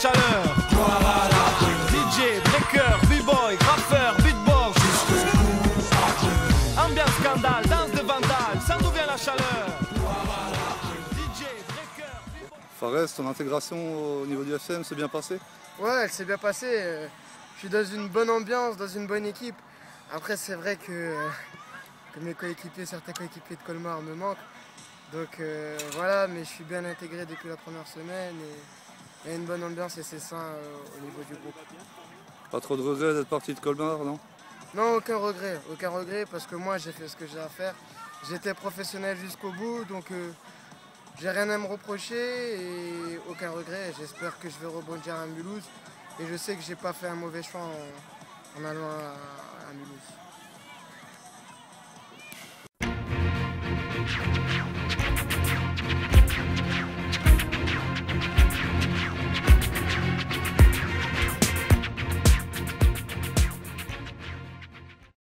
chaleur. DJ, breaker, b-boy, graffeur, beatbox. Ambiance scandale, danse de vandale, sans d'où vient la chaleur. DJ, breaker, b-boy. Fares, ton intégration au niveau du FM s'est bien passée? Ouais, elle s'est bien passée. Je suis dans une bonne ambiance, dans une bonne équipe. Après, c'est vrai que, euh, que mes coéquipiers, certains coéquipiers de Colmar me manquent. Donc euh, voilà, mais je suis bien intégré depuis la première semaine et il y a une bonne ambiance et c'est sain euh, au niveau du groupe. Pas trop de regrets d'être parti de Colmar, non? Non, aucun regret, aucun regret parce que moi j'ai fait ce que j'ai à faire. J'étais professionnel jusqu'au bout, donc euh, j'ai rien à me reprocher et aucun regret. J'espère que je vais rebondir à Mulhouse et je sais que j'ai pas fait un mauvais choix en, en allant à, à Mulhouse.